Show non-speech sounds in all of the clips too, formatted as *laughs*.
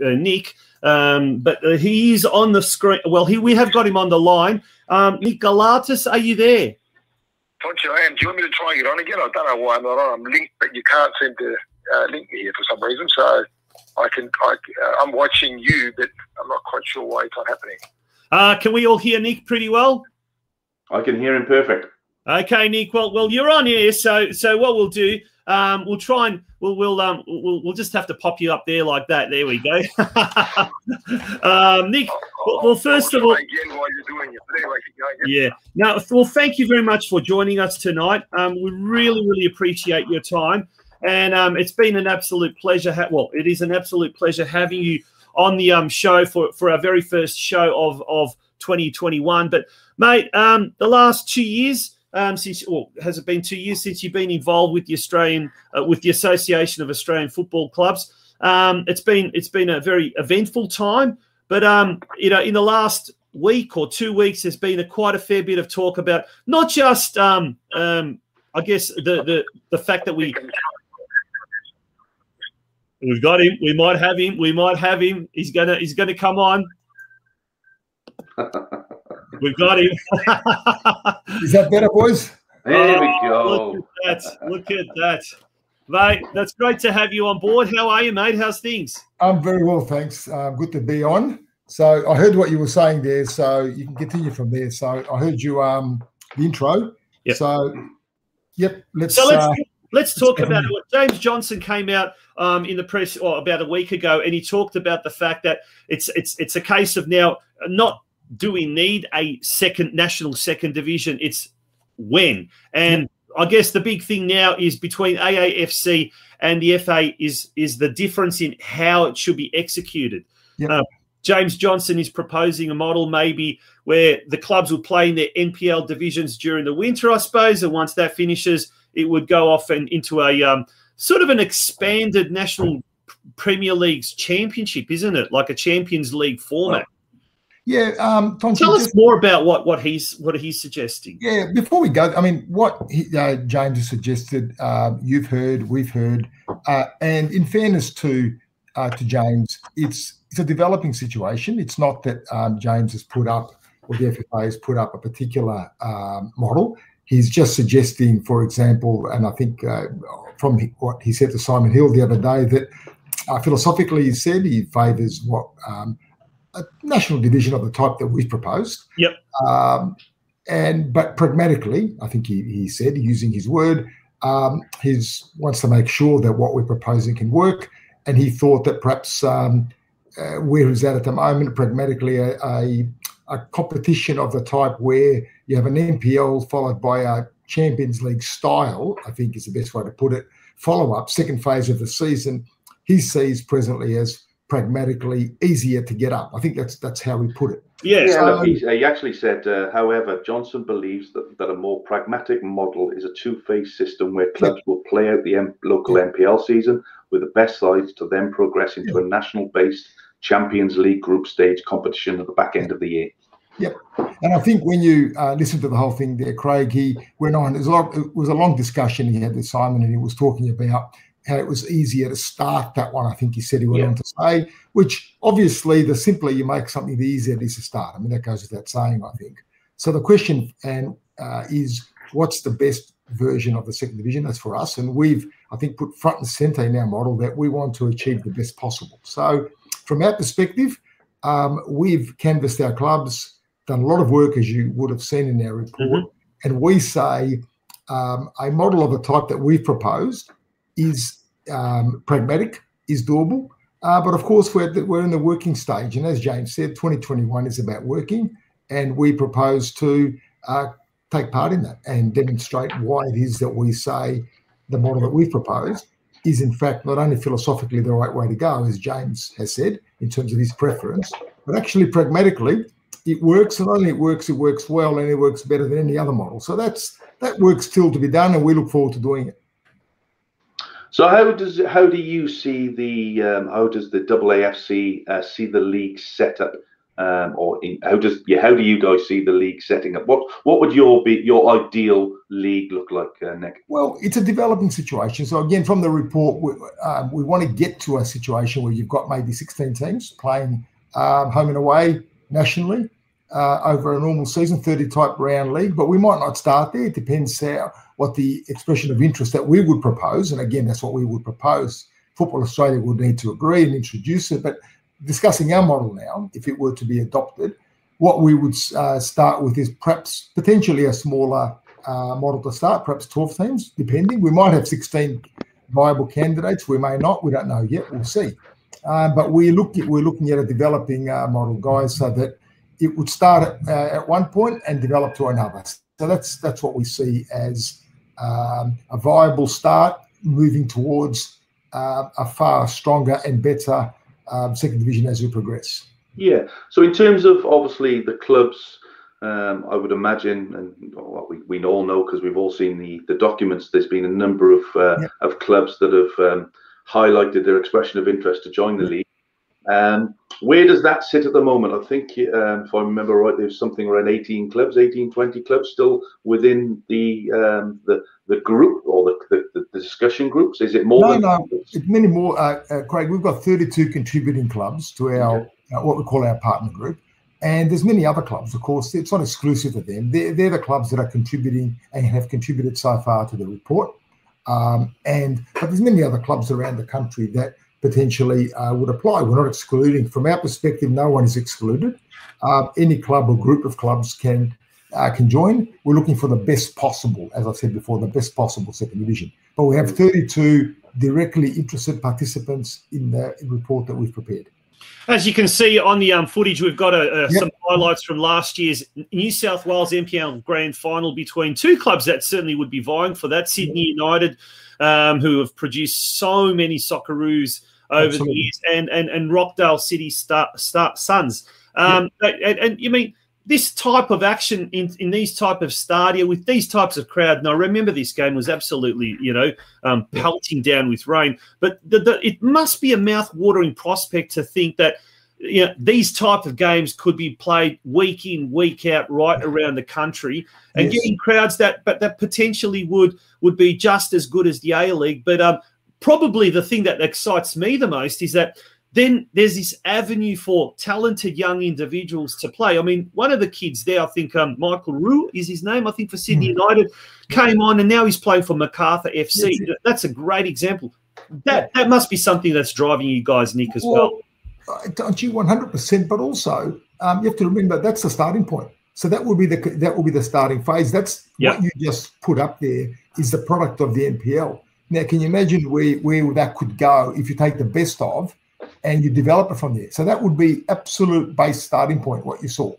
uh, Nick, um, but uh, he's on the screen. Well, he, we have got him on the line. Um, Nick Galatas, are you there? Told you I am. Do you want me to try and get on again? I don't know why I'm not on. I'm linked, but you can't seem to uh, link me here for some reason. So I can. I, uh, I'm watching you, but I'm not quite sure why it's not happening. Uh, can we all hear Nick pretty well? I can hear him perfect. Okay, Nick. Well, well, you're on here, so so what we'll do, um, we'll try and we'll we'll um we'll, we'll just have to pop you up there like that. There we go. *laughs* um, Nick. Well, well first of all, yeah. Now, well, thank you very much for joining us tonight. Um, we really, really appreciate your time, and um, it's been an absolute pleasure. Well, it is an absolute pleasure having you on the um show for for our very first show of of 2021. But mate, um, the last two years. Um, since or has it been two years since you've been involved with the Australian uh, with the Association of Australian Football Clubs? Um, it's been it's been a very eventful time, but um, you know, in the last week or two weeks, there's been a, quite a fair bit of talk about not just um, um, I guess the the the fact that we we've got him, we might have him, we might have him. He's gonna he's gonna come on. *laughs* We've got him. *laughs* Is that better, boys? There we Oh, go. Look at that. Look at that. Mate, that's great to have you on board. How are you, mate? How's things? I'm very well, thanks. Uh, good to be on. So I heard what you were saying there, so you can continue from there. So I heard you um the intro. Yep. So yep, let's, So let's uh, let's talk let's about it. James Johnson came out um, in the press or about a week ago, and he talked about the fact that it's it's it's a case of now not do we need a second national second division? It's when, and I guess the big thing now is between AAFC and the FA is is the difference in how it should be executed. Yep. Uh, James Johnson is proposing a model maybe where the clubs will play in their NPL divisions during the winter, I suppose, and once that finishes, it would go off and into a um, sort of an expanded national Premier League's championship, isn't it? Like a Champions League format. Yeah, um, Tonci, Tell us just- more about what what he's what he's suggesting. Yeah, before we go, I mean, what he, uh, James has suggested, um, you've heard, we've heard, uh, and in fairness to uh, to James, it's it's a developing situation. It's not that um, James has put up or the FFA has put up a particular um, model. He's just suggesting, for example, and I think uh, from what he said to Simon Hill the other day, that uh, philosophically he said he favours what um, a national division of the type that we've proposed. Yep. Um, and but pragmatically, I think he, he said, using his word, um, he wants to make sure that what we're proposing can work. And he thought that perhaps um, uh, where he's at at the moment, pragmatically, a, a, a competition of the type where you have an NPL followed by a Champions League style, I think is the best way to put it, follow up, second phase of the season, he sees presently as pragmatically easier to get up. I think that's that's how he put it. Yes. Yeah, look, he's, uh, he actually said, uh, however, Johnson believes that, that a more pragmatic model is a two-phase system where clubs will play out the M- local Yeah. NPL season with the best sides to then progress into a national-based Champions League group stage competition at the back end of the year. Yep, and I think when you uh, listen to the whole thing there, Craig, he went on. It was, a lot, it was a long discussion he had with Simon, and he was talking about how it was easier to start that one. I think he said he went Yeah. on to say, which obviously the simpler you make something, the easier it is to start. I mean, that goes without saying, I think. So the question and uh, is, what's the best version of the second division? That's for us, and we've, I think, put front and centre in our model that we want to achieve the best possible. So from our perspective, um, we've canvassed our clubs, done a lot of work, as you would have seen in our report, and we say um, a model of the type that we've proposed is um, pragmatic, is doable. Uh, but of course, we're, we're in the working stage. And as James said, 2021 is about working. And we propose to uh, take part in that and demonstrate why it is that we say the model that we've proposed is, in fact, not only philosophically the right way to go, as James has said, in terms of his preference, but actually pragmatically, it works. And only it works, it works well and it works better than any other model. So that's that work's still to be done, and we look forward to doing it. So how does how do you see the um, how does the AAFC uh, see the league set up um, or in, how does yeah, how do you guys see the league setting up? What what would your be your ideal league look like, uh, Nick? Well, it's a developing situation. So again, from the report, we, um, we want to get to a situation where you've got maybe 16 teams playing um, home and away nationally uh, over a normal season, 30 type round league. But we might not start there. It depends how what the expression of interest that we would propose, and again, that's what we would propose. Football Australia would need to agree and introduce it, but discussing our model now, if it were to be adopted, what we would uh, start with is perhaps potentially a smaller uh, model to start, perhaps 12 teams, depending. We might have 16 viable candidates. We may not. We don't know yet. We'll see. Um, but we look at, we're looking at a developing uh, model, guys, so that it would start at, uh, at one point and develop to another. So that's that's what we see as um, a viable start, moving towards uh, a far stronger and better um, second division as we progress. Yeah. So in terms of obviously the clubs, um, I would imagine, and well, we, we all know because we've all seen the, the documents. There's been a number of uh, yeah. of clubs that have um, highlighted their expression of interest to join the league. Um, where does that sit at the moment? I think, um, if I remember right, there's something around 18 clubs, 18, 20 clubs still within the um, the, the group or the, the, the, discussion groups. Is it more? No, no, it's many more. Uh, uh, Craig, we've got 32 contributing clubs to our okay. uh, what we call our partner group. And there's many other clubs, of course. It's not exclusive to them. They're, they're the clubs that are contributing and have contributed so far to the report. Um, and but there's many other clubs around the country that potentially uh, would apply. We're not excluding, from our perspective, no one is excluded. Uh, any club or group of clubs can uh, can join. We're looking for the best possible, as I said before, the best possible second division. But we have 32 directly interested participants in the report that we've prepared. As you can see on the um, footage, we've got a, a, yep. some highlights from last year's New South Wales NPL Grand Final between two clubs that certainly would be vying for that Sydney United, um, who have produced so many Socceroos over Absolutely. the years, and and and Rockdale City Star, Star Suns. Um, yeah. and, and, you mean this type of action in, in these type of stadia with these types of crowd. Now, I remember this game was absolutely you know um, pelting down with rain, but the, the, it must be a mouth-watering prospect to think that you know, these type of games could be played week in, week out, right around the country, and yes. getting crowds that, but that potentially would would be just as good as the A League. But um, probably the thing that excites me the most is that then there's this avenue for talented young individuals to play. I mean, one of the kids there, I think um, Michael Ruhs is his name, I think for Sydney mm. United, came on and now he's playing for Macarthur FC. That's, that's a great example. That that must be something that's driving you guys, Nick, as well. well. Don't you 100%? But also, um, you have to remember that's the starting point. So that will be the that will be the starting phase. That's yep. what you just put up there is the product of the NPL. Now, can you imagine where, where that could go if you take the best of and you develop it from there? So that would be absolute base starting point, what you saw.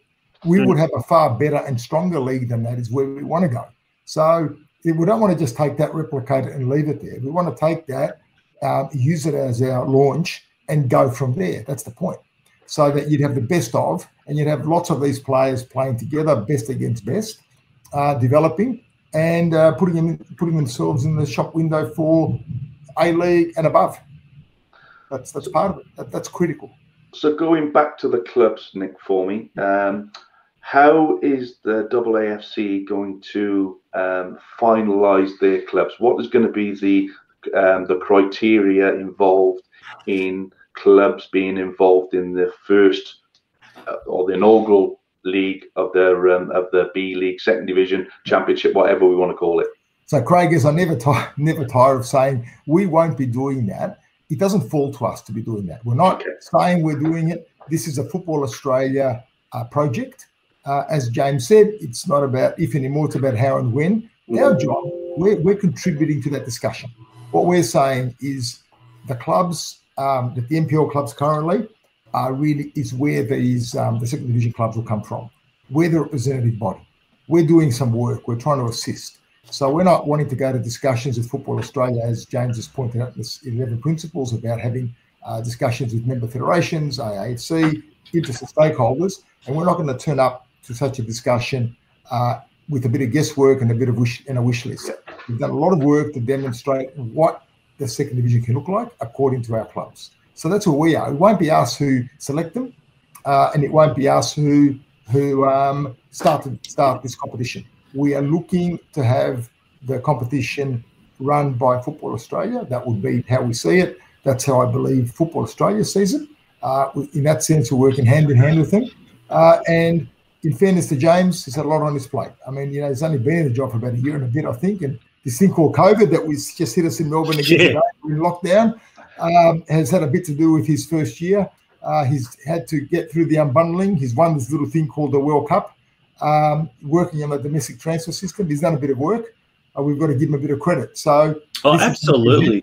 We mm. would have a far better and stronger league than that is where we want to go. So we don't want to just take that, replicate it, and leave it there. We want to take that, um, use it as our launch, and go from there. That's the point. So that you'd have the best of, and you'd have lots of these players playing together, best against best, uh, developing, and uh, putting them, putting themselves in the shop window for a league and above. That's that's part of it. That, that's critical. So going back to the clubs, Nick, for me, um, how is the AAFC going to um, finalise their clubs? What is going to be the um, the criteria involved in clubs being involved in the first uh, or the inaugural league of their um, of the B League, second division, championship, whatever we want to call it. So, Craig, as I never tire, *laughs* never tire of saying, we won't be doing that. It doesn't fall to us to be doing that. We're not okay. saying we're doing it. This is a Football Australia uh, project. Uh, as James said, it's not about if anymore, it's about how and when. Our job, we're, we're contributing to that discussion. What we're saying is the clubs, um, the NPL clubs currently, uh, really is where these um, the second division clubs will come from. We're the representative body. We're doing some work. We're trying to assist. So we're not wanting to go to discussions with Football Australia, as James has pointed out in the 11 principles about having uh, discussions with member federations, AAFC, interested stakeholders, and we're not going to turn up to such a discussion uh, with a bit of guesswork and a bit of wish and a wish list. We've done a lot of work to demonstrate what the second division can look like according to our clubs. So that's where we are. It won't be us who select them. uh, and it won't be us who who um, started start this competition. We are looking to have the competition run by Football Australia. That would be how we see it. That's how I believe Football Australia sees it. Uh, in that sense, we're working hand in hand with them. Uh, and in fairness to James, he's had a lot on his plate. I mean, you know, he's only been in the job for about a year and a bit, I think. And this thing called COVID that was just hit us in Melbourne again yeah. today, in lockdown, um, has had a bit to do with his first year. Uh, he's had to get through the unbundling. He's won this little thing called the World Cup, um, working on the domestic transfer system. He's done a bit of work. Uh, we've got to give him a bit of credit. So, oh, absolutely. Is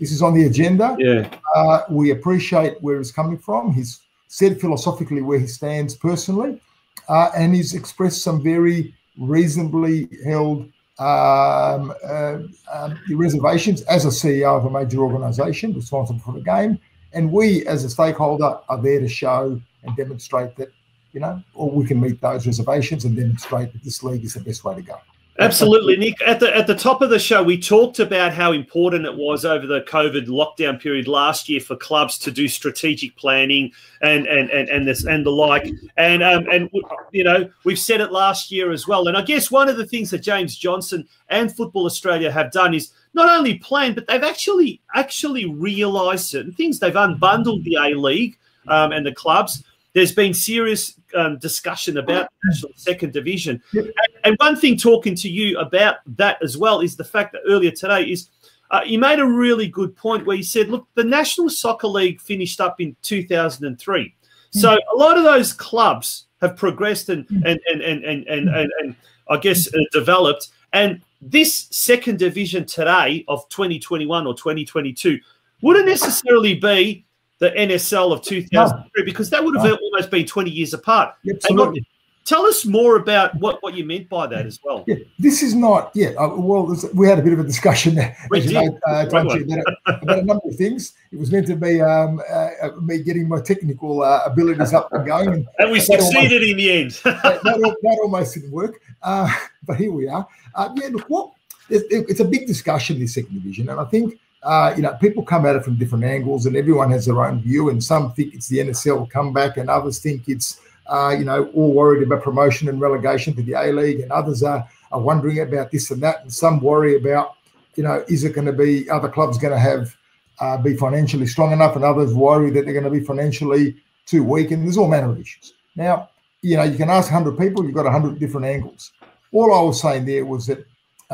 this is on the agenda. Yeah. Uh, we appreciate where he's coming from. He's said philosophically where he stands personally, uh, and he's expressed some very reasonably held um, uh, um, reservations as a CEO of a major organisation responsible for the game. And we, as a stakeholder, are there to show and demonstrate that, you know, or we can meet those reservations and demonstrate that this league is the best way to go. Absolutely, Nick. At the at the top of the show, we talked about how important it was over the COVID lockdown period last year for clubs to do strategic planning and and and, and this and the like. And um and you know we've said it last year as well. And I guess one of the things that James Johnson and Football Australia have done is not only planned, but they've actually actually realised certain things. They've unbundled the A League um, and the clubs. There's been serious um, discussion about the national second division, and, and, one thing talking to you about that as well is the fact that earlier today is uh, you made a really good point where you said, look, the National Soccer League finished up in 2003, mm. so a lot of those clubs have progressed and mm. and and and and and, and, and I guess uh, developed, and this second division today of 2021 or 2022 wouldn't necessarily be the NSL of 2003 no. because that would have no. almost been 20 years apart. Absolutely. tell us more about what, what you meant by that as well. Yeah, this is not, yeah, uh, well, we had a bit of a discussion there, *laughs* we did. Know, uh, about, about, a number of things. It was meant to be um, uh, uh me getting my technical uh, abilities up and going. And, *laughs* and we succeeded almost, in the end. *laughs* that, that, that, almost didn't work, uh, but here we are. yeah, look, what, it's a big discussion, this second division, and I think uh, you know, people come at it from different angles, and everyone has their own view. And some think it's the NSL comeback, and others think it's, uh, you know, all worried about promotion and relegation to the A League, and others are are wondering about this and that, and some worry about, you know, is it going to be other clubs going to have uh, be financially strong enough, and others worry that they're going to be financially too weak, and there's all manner of issues. Now, you know, you can ask 100 people, you've got 100 different angles. All I was saying there was that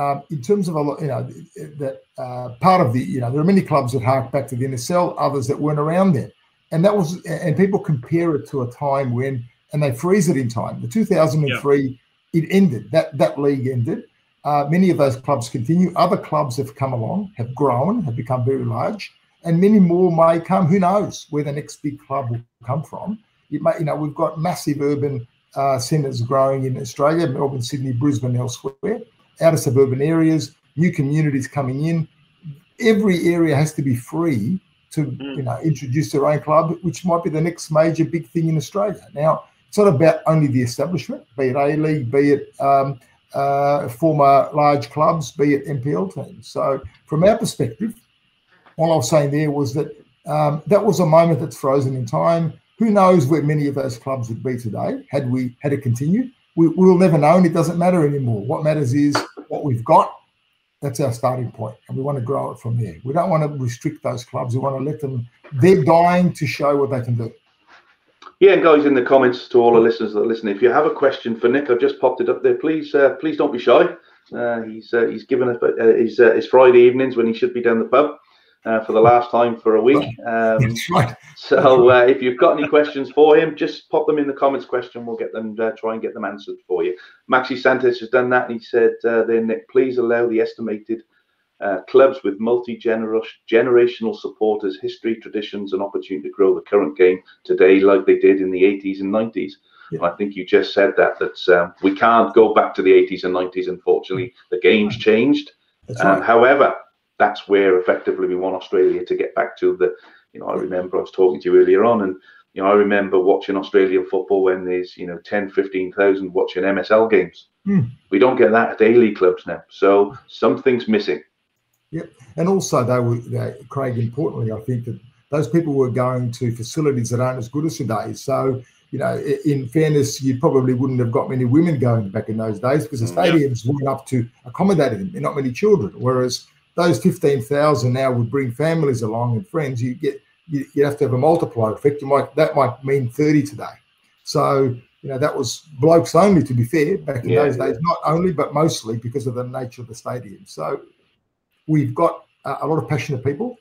um, in terms of a lot, you know that uh, part of the you know there are many clubs that hark back to the NSL, others that weren't around then, and that was and people compare it to a time when and they freeze it in time. The 2003 yeah. it ended that that league ended. Uh, many of those clubs continue. Other clubs have come along, have grown, have become very large, and many more may come. Who knows where the next big club will come from? It may, you know, we've got massive urban uh, centres growing in Australia, Melbourne, Sydney, Brisbane, elsewhere out of suburban areas, new communities coming in. Every area has to be free to mm. you know introduce their own club, which might be the next major big thing in Australia. Now, it's not about only the establishment, be it A League, be it um, uh, former large clubs, be it NPL teams. So, from our perspective, all I was saying there was that um, that was a moment that's frozen in time. Who knows where many of those clubs would be today had we had it continued? We, will never know, and it doesn't matter anymore. What matters is what we've got, that's our starting point, and we want to grow it from there. We don't want to restrict those clubs. We want to let them. They're dying to show what they can do. Yeah, and guys, in the comments to all the listeners that listen, if you have a question for Nick, I've just popped it up there. Please, uh, please don't be shy. Uh, he's uh, he's given us uh, his uh, his Friday evenings when he should be down the pub uh, for the last time for a week. Um, right. So uh, if you've got any questions for him, just pop them in the comments question. We'll get them, uh, try and get them answered for you. Maxi Santos has done that and he said, uh, then Nick, please allow the estimated uh, clubs with multi-generational supporters, history, traditions and opportunity to grow the current game today like they did in the 80s and 90s. Yeah. I think you just said that, that um, we can't go back to the 80s and 90s, unfortunately. The game's changed. Um, however, that's where effectively we want Australia to get back to the, you know, I remember I was talking to you earlier on and, you know, I remember watching Australian football when there's, you know, 10, 15,000 watching NSL games. Mm. We don't get that at A-League clubs now. So something's missing. Yep. And also, they were, they, Craig, importantly, I think that those people were going to facilities that aren't as good as today. So you know, in fairness, you probably wouldn't have got many women going back in those days because the mm, stadiums weren't up to accommodate them, and not many children. Whereas those fifteen thousand now would bring families along and friends. You get you, you have to have a multiplier effect. You might that might mean thirty today. So you know that was blokes only. To be fair, back in yeah, those days, not only but mostly because of the nature of the stadium. So we've got a lot of passionate people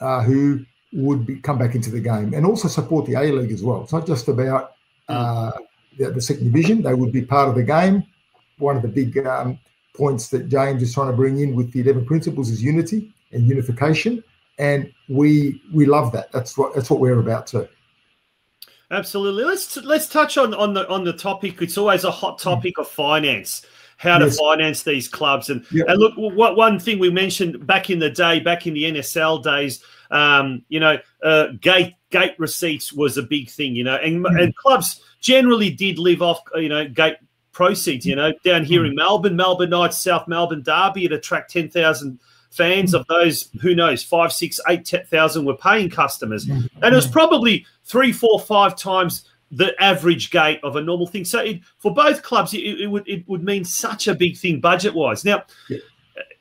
uh, who would be, come back into the game and also support the A League as well. It's not just about mm. uh, the, the, second division; they would be part of the game. One of the big um, points that James is trying to bring in with the eleven principles is unity and unification, and we we love that. That's what that's what we're about too. Absolutely. Let's let's touch on on the on the topic. It's always a hot mm. topic of finance how to yes. finance these clubs. And, yep. and look, what one thing we mentioned back in the day, back in the NSL days, um, you know, uh, gate gate receipts was a big thing, you know, and, mm. and clubs generally did live off, you know, gate proceeds. You know, down here in Melbourne, Melbourne Knights, South Melbourne Derby, it attract ten thousand fans. Of those, who knows, five, six, eight thousand were paying customers, mm. and it was probably three, four, five times the average gate of a normal thing. So it, for both clubs, it, it, would it would mean such a big thing budget wise. Now, yeah.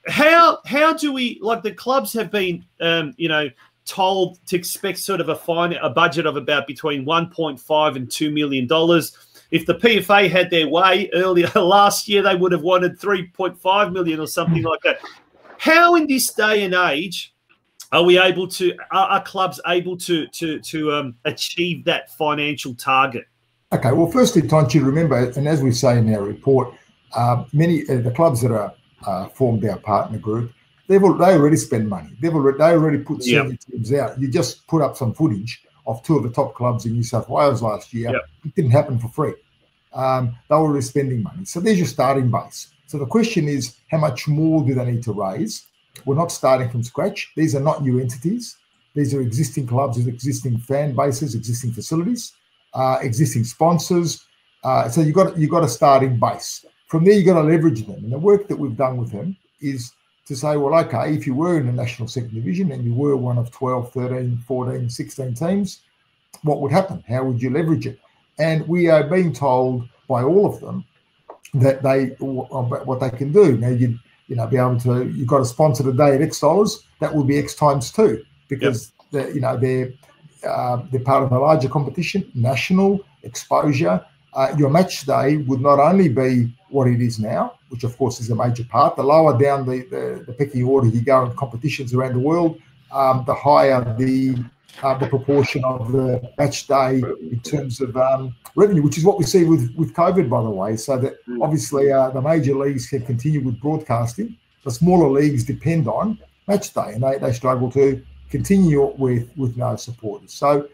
how how do we like the clubs have been um, you know told to expect sort of a fine a budget of about between 1.5 and 2 million dollars. If the PFA had their way earlier *laughs* last year, they would have wanted 3.5 million or something like that. How in this day and age are we able to? Are, are clubs able to to to um, achieve that financial target? Okay. Well, firstly, Tonci, remember, and as we say in our report, uh, many uh, the clubs that are uh, formed our partner group, they've they already spend money. They've already they already put yep. teams out. You just put up some footage of two of the top clubs in New South Wales last year. Yep. It didn't happen for free. Um, they were already spending money. So there's your starting base. So the question is, how much more do they need to raise? We're not starting from scratch. These are not new entities. These are existing clubs with existing fan bases, existing facilities, uh, existing sponsors. Uh, so you got you got a starting base. From there, you got to leverage them. And the work that we've done with them is to say, well, okay, if you were in the national second division and you were one of 12, 13, 14, 16 teams, what would happen? How would you leverage it? And we are being told by all of them that they what they can do. Now you you know, be able to, you've got a sponsor today at X dollars, that will be X times two because, yep. you know, they're, uh, they're part of a larger competition, national exposure. Uh, your match day would not only be what it is now, which of course is a major part. The lower down the, the, the pecking order you go in competitions around the world, um, the higher the uh, the proportion of the match day in terms of um, revenue, which is what we see with, with COVID, by the way. So that mm. obviously uh, the major leagues can continue with broadcasting. The smaller leagues depend on match day, and they, they struggle to continue with with no supporters. So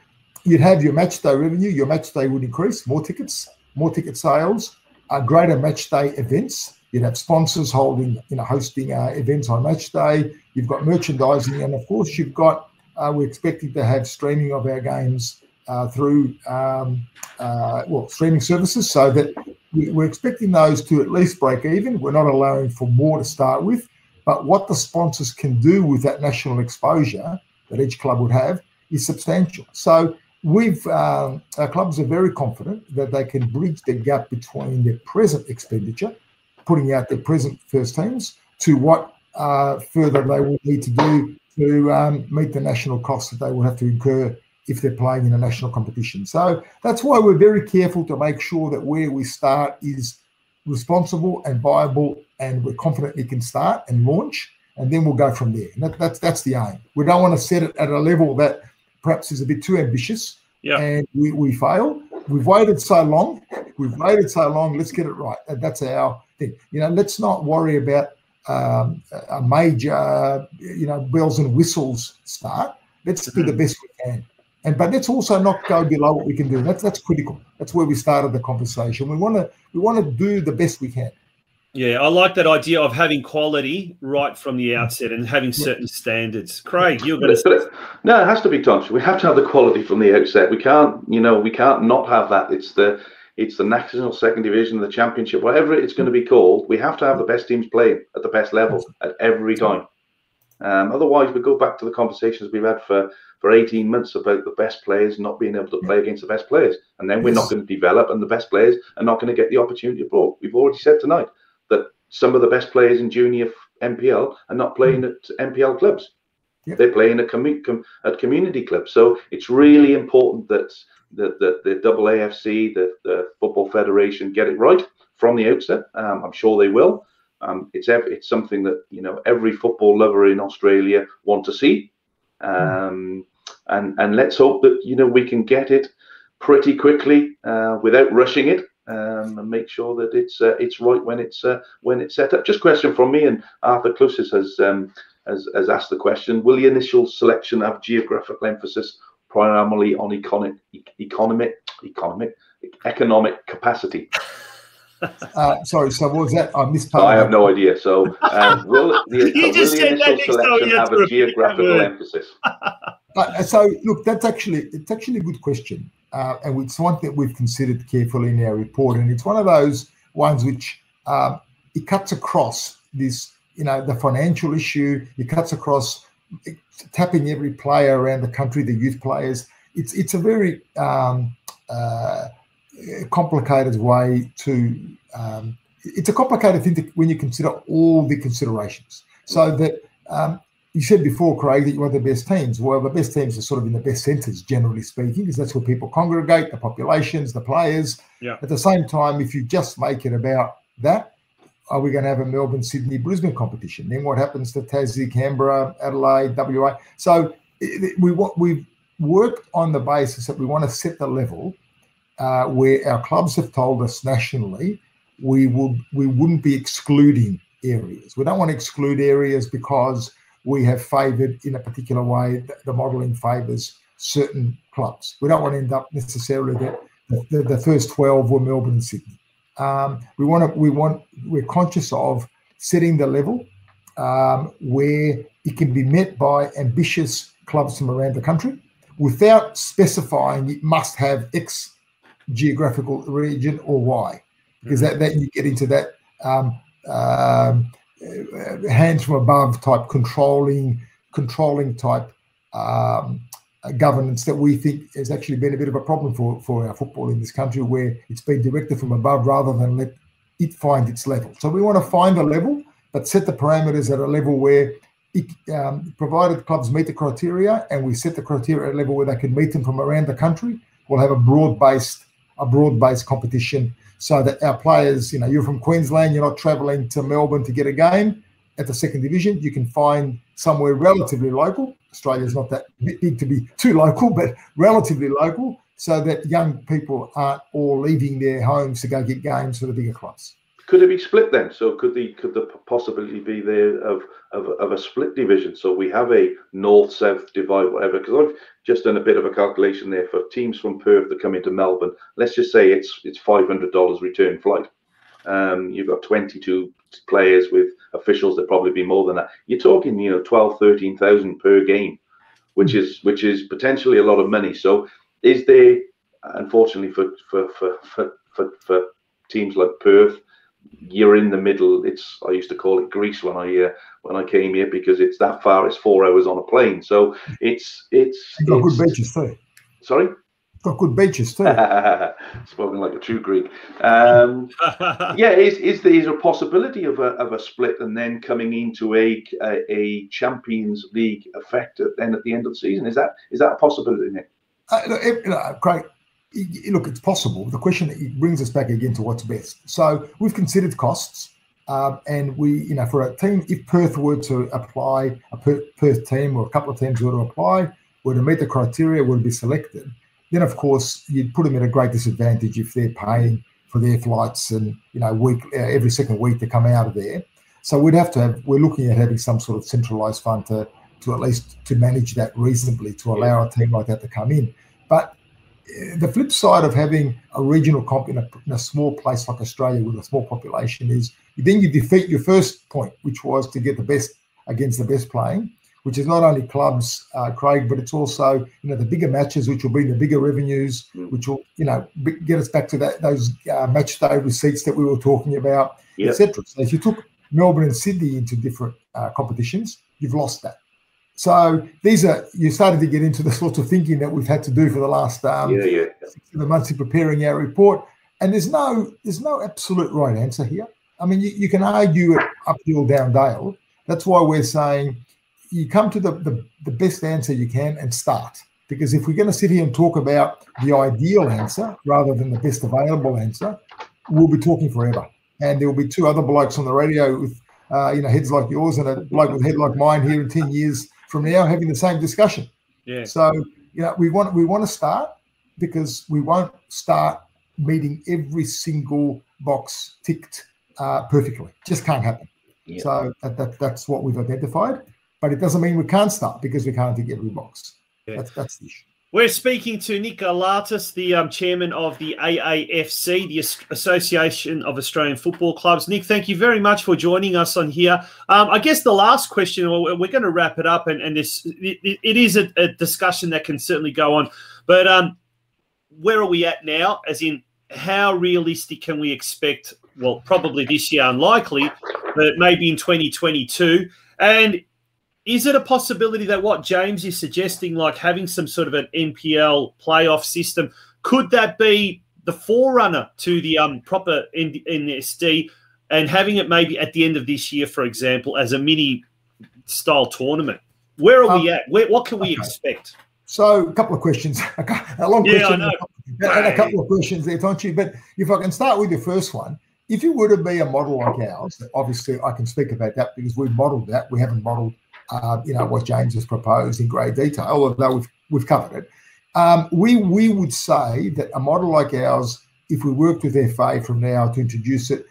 you'd have your match day revenue. Your match day would increase, more tickets, more ticket sales, uh, greater match day events. You'd have sponsors holding, you know, hosting uh, events on match day. You've got merchandising, and of course, you've got we're expecting to have streaming of our games uh, through um, uh, well streaming services, so that we, we're expecting those to at least break even. We're not allowing for more to start with, but what the sponsors can do with that national exposure that each club would have is substantial. So we've um, our clubs are very confident that they can bridge the gap between their present expenditure, putting out their present first teams, to what uh, further they will need to do to um, meet the national costs that they will have to incur if they're playing in a national competition. So that's why we're very careful to make sure that where we start is responsible and viable, and we're confident we can start and launch, and then we'll go from there. That, that's that's the aim. We don't want to set it at a level that perhaps is a bit too ambitious, yeah. and we, we fail. We've waited so long. We've waited so long. Let's get it right. That's our thing. You know, let's not worry about um, a major, you know, bells and whistles start. Let's do the mm-hmm. best we can. And but let's also not go below what we can do. That's that's critical. That's where we started the conversation. We want to we want to do the best we can. Yeah, I like that idea of having quality right from the outset and having certain standards. Craig, you're going to. no, it has to be Tom. We have to have the quality from the outset. We can't, you know, we can't not have that. It's the it's the national second division, the championship, whatever it's going to be called. We have to have the best teams playing at the best level at every time. Um, otherwise, we go back to the conversations we've had for for 18 months about the best players not being able to play against the best players. And then we're not going to develop, and the best players are not going to get the opportunity to play. We've already said tonight that some of the best players in junior NPL are not playing at NPL clubs. Yep. They're playing at, com- com- at community clubs. So it's really important that the, the, the double AFC, the, the Football Federation get it right from the outset. Um, I'm sure they will. Um, it's it's something that you know every football lover in Australia want to see, um, and and let's hope that you know we can get it pretty quickly uh, without rushing it. Um, and make sure that it's uh, it's right when it's uh, when it's set up. Just question from me and Arthur Clusis has, um, has has asked the question: Will the initial selection have geographical emphasis primarily on economic economic economic economic capacity? Uh, sorry, so what was that? I missed part. I have no idea. So, um, will *laughs* the, will the initial selection have a geographical emphasis? *laughs* Uh, so, look, that's actually it's actually a good question, uh, and it's one that we've considered carefully in our report, and it's one of those ones which um, it cuts across this, you know, the financial issue. It cuts across tapping every player around the country, the youth players. It's it's a very um, uh, complicated way to. Um, it's a complicated thing to, when you consider all the considerations. So that um, you said before, Craig, that you want the best teams. Well, the best teams are sort of in the best centres, generally speaking, because that's where people congregate, the populations, the players. Yeah. At the same time, if you just make it about that, are we going to have a Melbourne, Sydney, Brisbane competition? Then what happens to Tassie, Canberra, Adelaide, WA? So we what we've worked on the basis that we want to set the level uh, where our clubs have told us nationally we would we wouldn't be excluding areas. We don't want to exclude areas because we have favoured in a particular way. The, the modelling favours certain clubs. We don't want to end up necessarily that the, the, the first twelve were Melbourne and Sydney. Um, we want to we want we're conscious of setting the level um, where it can be met by ambitious clubs from around the country without specifying it must have X geographical region or why, because that, that you get into that um, um, uh, hands from above type controlling controlling type um, governance that we think has actually been a bit of a problem for, for our football in this country, where it's been directed from above rather than let it find its level. So we want to find a level, but set the parameters at a level where it, um, provided clubs meet the criteria and we set the criteria at a level where they can meet them from around the country, we'll have a broad-based a broad-based competition so that our players, you know, you're from Queensland, you're not traveling to Melbourne to get a game at the second division. You can find somewhere relatively local. Australia's not that big to be too local, but relatively local, so that young people aren't all leaving their homes to go get games for the bigger clubs. Could it be split then? So could the could the possibility be there of of, of a split division? So we have a north south divide, whatever. Because I've just done a bit of a calculation there for teams from Perth that come into Melbourne. Let's just say it's it's five hundred dollars return flight. Um, you've got 22 players with officials that probably be more than that. You're talking, you know, 12, 13,000 per game, which is which is potentially a lot of money. So, is there, unfortunately, for for for for, for, for teams like Perth, you're in the middle. It's I used to call it Greece when I uh, when I came here because it's that far. It's four hours on a plane. So it's it's. got it's, good beaches too. Sorry. Got good beaches too. *laughs* Spoken like a true Greek. Um, *laughs* yeah, is is there is a possibility of a of a split and then coming into a a, a Champions League effect at, then at the end of the season? Is that is that a possibility, Nick? Uh, look, great look, it's possible. The question it brings us back again to what's best. So we've considered costs, um, and we, you know, for a team, if Perth were to apply, a Perth team or a couple of teams were to apply, were to meet the criteria, would be selected, then of course you'd put them at a great disadvantage if they're paying for their flights and you know week uh, every second week to come out of there. So we'd have to have. We're looking at having some sort of centralised fund to to at least to manage that reasonably to allow a team like that to come in. But the flip side of having a regional comp in a, in a, small place like Australia with a small population is then you defeat your first point, which was to get the best against the best playing, which is not only clubs, uh, Craig, but it's also you know the bigger matches, which will bring the bigger revenues, mm. which will you know get us back to that those uh, match day receipts that we were talking about, yep. etc. So if you took Melbourne and Sydney into different uh, competitions, you've lost that. So these are you started to get into the sorts of thinking that we've had to do for the last um, yeah, yeah. the months in preparing our report. And there's no there's no absolute right answer here. I mean, you, you can argue it uphill, down dale. That's why we're saying you come to the, the, the best answer you can and start. Because if we're going to sit here and talk about the ideal answer rather than the best available answer, we'll be talking forever. And there will be two other blokes on the radio with uh, you know heads like yours and a bloke with a head like mine here in 10 years from now having the same discussion. Yeah. So you know we want we want to start because we won't start meeting every single box ticked uh, perfectly. Just can't happen. Yeah. So that, that, that's what we've identified. But it doesn't mean we can't start because we can't tick every box. Yeah. That's, that's the issue. We're speaking to Nick Galatas, the um, chairman of the AAFC, the Association of Australian Football Clubs. Nick, thank you very much for joining us on here. Um, I guess the last question, well, we're going to wrap it up, and, and this it, it is a, a, discussion that can certainly go on. But um, where are we at now? As in, how realistic can we expect? Well, probably this year, unlikely, but maybe in 2022. And is it a possibility that what James is suggesting, like having some sort of an NPL playoff system, could that be the forerunner to the um, proper NSD and having it maybe at the end of this year, for example, as a mini style tournament? Where are um, we at? Where, what can we okay. expect? So, a couple of questions. *laughs* a long yeah, question. And a couple of questions there, Tonci. But if I can start with the first one, if you were to be a model like ours, obviously I can speak about that because we've modelled that. We haven't modelled uh, you know, what James has proposed in great detail, although we've, we've covered it. Um, we, we would say that a model like ours, if we worked with FA from now to introduce it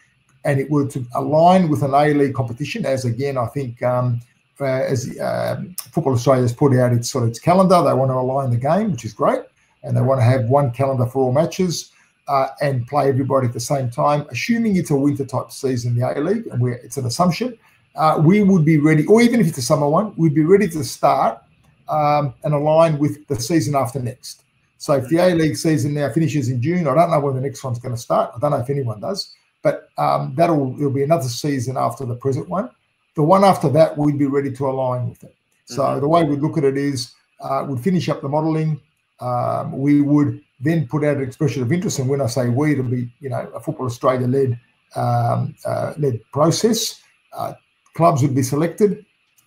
and it were to align with an A League competition, as again, I think um, uh, as um, Football Australia has put out its sort of its calendar, they want to align the game, which is great, and they want to have one calendar for all matches. Uh, and play everybody at the same time, assuming it's a winter type season in the A League, and it's an assumption uh, we would be ready, or even if it's a summer one, we'd be ready to start um, and align with the season after next. So if the A League season now finishes in June, I don't know when the next one's going to start. I don't know if anyone does, but um, that'll it'll be another season after the present one. The one after that, we'd be ready to align with it. So mm-hmm. the way we look at it is, uh, we'd finish up the modelling. Um, we would then put out an expression of interest, and when I say we, it'll be you know a Football Australia led um, uh, led process. Uh, clubs would be selected,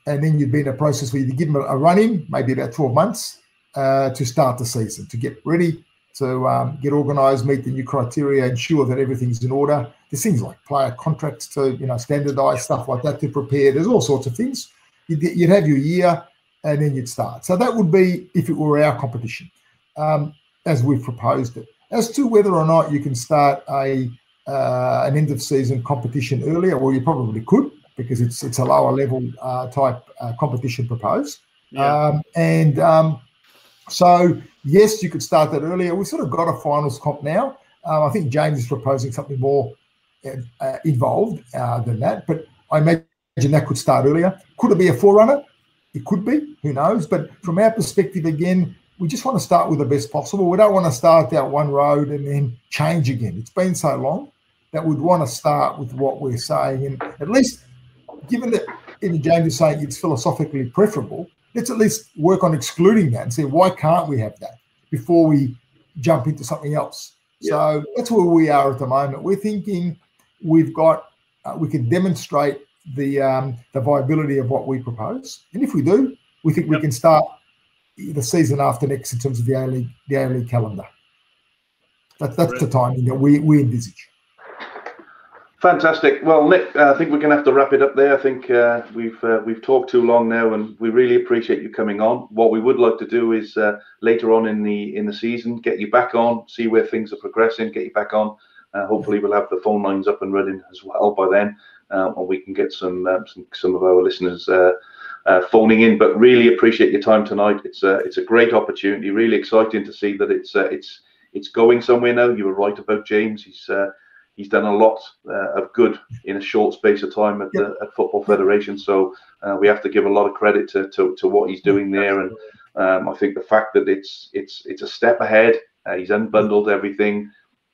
and then you'd be in a process where you'd give them a, run in, maybe about 12 months, uh, to start the season, to get ready, to um, get organised, meet the new criteria, ensure that everything's in order. There's things like player contracts to, you know, standardise stuff like that to prepare. There's all sorts of things. You'd, you'd have your year, and then you'd start. So that would be if it were our competition, um, as we've proposed it. As to whether or not you can start a uh, an end of season competition earlier, well, you probably could because it's it's a lower level uh, type uh, competition proposed. Yeah. Um, and um, so, yes, you could start that earlier. We've sort of got a finals comp now. Um, I think James is proposing something more uh, involved uh, than that, but I imagine that could start earlier. Could it be a forerunner? It could be. Who knows? But from our perspective, again, we just want to start with the best possible. We don't want to start out one road and then change again. It's been so long that we'd want to start with what we're saying and at least given that in James is saying it's philosophically preferable, let's at least work on excluding that and say why can't we have that before we jump into something else. Yeah. So that's where we are at the moment. We're thinking we've got uh, we can demonstrate the um, the viability of what we propose, and if we do, we think yep. we can start the season after next in terms of the A League the A League calendar. That, that's the timing that we, we envisage. Fantastic. Well, Nick, uh, I think we're going to have to wrap it up there. I think uh, we've uh, we've talked too long now, and we really appreciate you coming on. What we would like to do is uh, later on in the in the season get you back on, see where things are progressing, get you back on. Uh, hopefully, we'll have the phone lines up and running as well by then, uh, and we can get some some, some of our listeners phoning in. But really appreciate your time tonight. It's a it's a great opportunity. Really exciting to see that it's it's it's going somewhere now. You were right about James. He's he's done a lot uh, of good in a short space of time at the at Football Federation. So uh, we have to give a lot of credit to, to, to what he's doing there, and um, I think the fact that it's it's it's a step ahead. Uh, he's unbundled everything.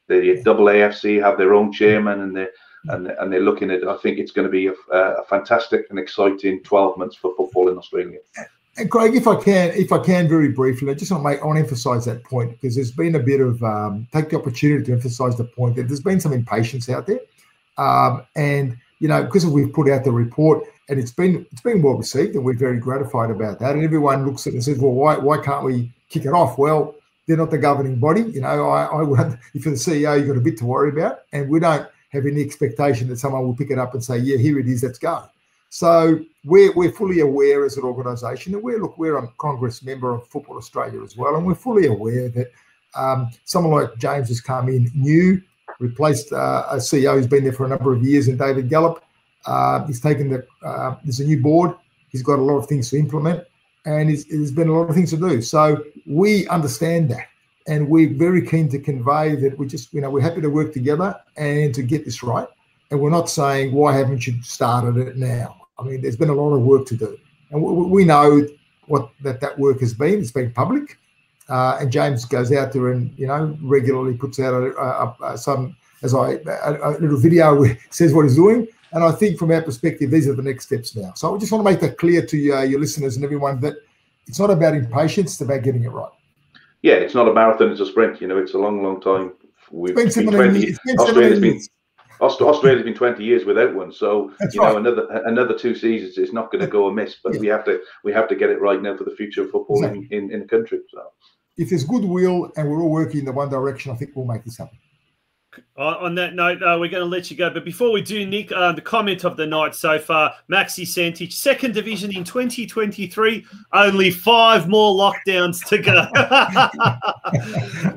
The double AFC have their own chairman, and they and and they're looking at. I think it's going to be a, a fantastic and exciting 12 months for football in Australia. And Craig, if I can, if I can, very briefly, I just want to make, I want to emphasise that point because there's been a bit of um, take the opportunity to emphasise the point that there's been some impatience out there, um, and you know because we've put out the report and it's been it's been well received and we're very gratified about that. And everyone looks at it and says, well, why why can't we kick it off? Well, they're not the governing body. You know, I, I would if you're the CEO, you've got a bit to worry about, and we don't have any expectation that someone will pick it up and say, yeah, here it is, let's go. So we're, we're fully aware as an organisation, and we're look we're a Congress member of Football Australia as well, and we're fully aware that um, someone like James has come in new, replaced uh, a CEO who's been there for a number of years, and David Gallop. Uh, he's taken the uh, there's a new board. He's got a lot of things to implement, and there's been a lot of things to do. So we understand that, and we're very keen to convey that we just you know we're happy to work together and to get this right. And we're not saying why haven't you started it now? I mean, there's been a lot of work to do, and we, we know what that that work has been. It's been public, uh, and James goes out there and you know regularly puts out a, a, a, some as I a, little video says what he's doing. And I think from our perspective, these are the next steps now. So I just want to make that clear to uh, your listeners and everyone that it's not about impatience; it's about getting it right. Yeah, it's not a marathon; it's a sprint. You know, it's a long, long time. We've been, been 20, Australia's been Australia's been 20 years without one, so That's you know another another two seasons is not going to go *laughs* amiss. But yeah. we have to we have to get it right now for the future of football exactly. in, in, in the country. So if there's goodwill and we're all working in the one direction, I think we'll make this happen. On that note, uh, we're going to let you go. But before we do, Nick, uh, the comment of the night so far Maxi Santich, second division in 2023, only five more lockdowns to go.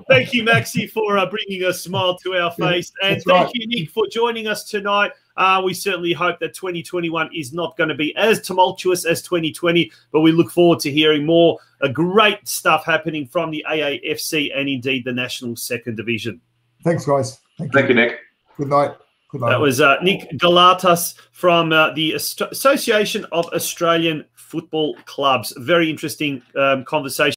*laughs* thank you, Maxi, for uh, bringing a smile to our face. And That's thank right. you, Nick, for joining us tonight. Uh, we certainly hope that 2021 is not going to be as tumultuous as 2020, but we look forward to hearing more uh, great stuff happening from the AAFC and indeed the National Second Division. Thanks, guys. Thank, Thank you. you, Nick. Good night. Good night. That was uh, Nick Galatas from uh, the Association of Australian Football Clubs. Very interesting um, conversation.